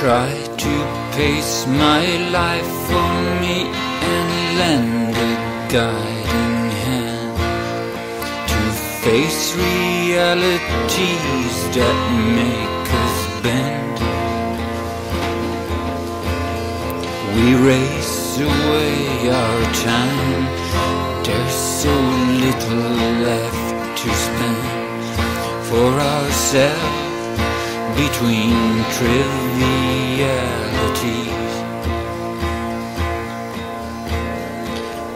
try to pace my life for me and lend a guiding hand to face realities that make us bend. We race away our time, there's so little left to spend for ourselves between trivialities.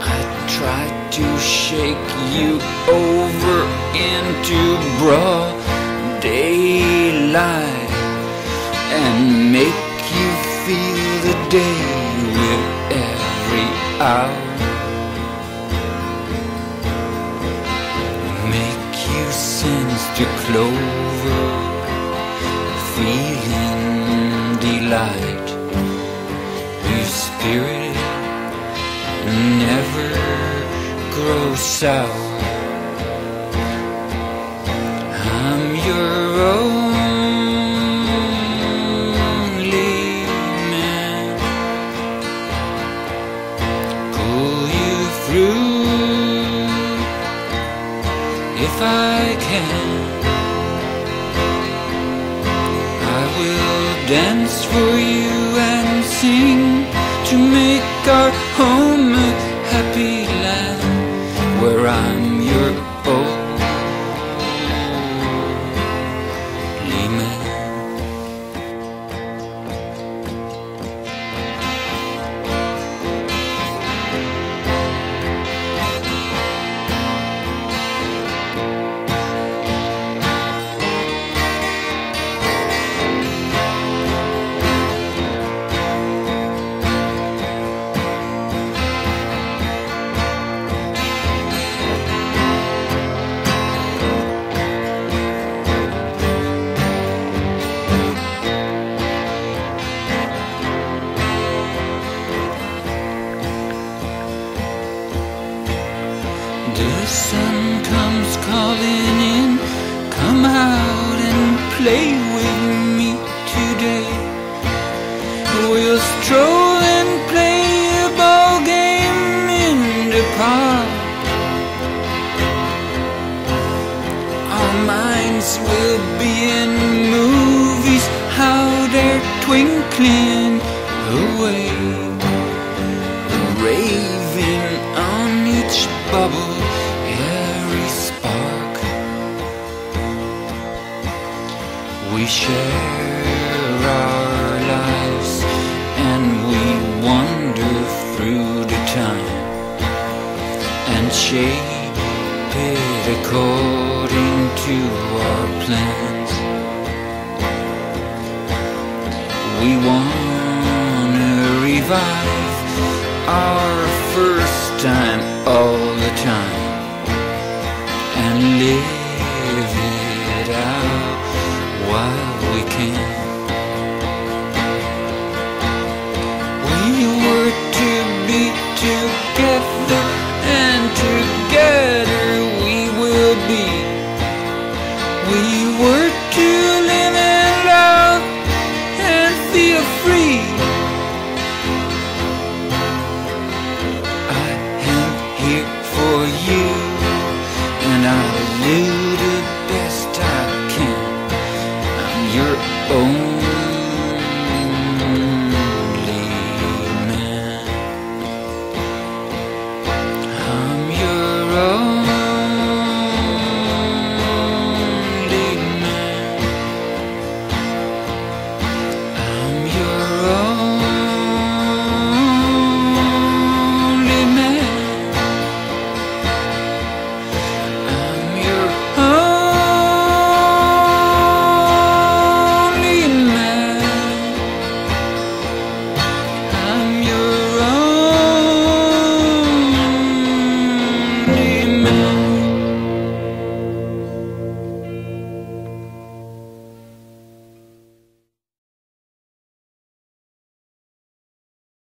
I tried to shake you over into broad daylight and make you feel the day with every hour. Make you sense the clover feeling delight. Your spirit never grows sour. I'm your only man. Pull you through if I can. Dance for you and sing to make our home a happy land where I'm your only man. The sun comes calling in. Come out and play with me today. We'll stroll and play a ball game in the park. Our minds will be in movies, how they're twinkling away We share our lives and we wander through the time and shape it according to our plans. We wanna revive our first time all the time and live it out while we can.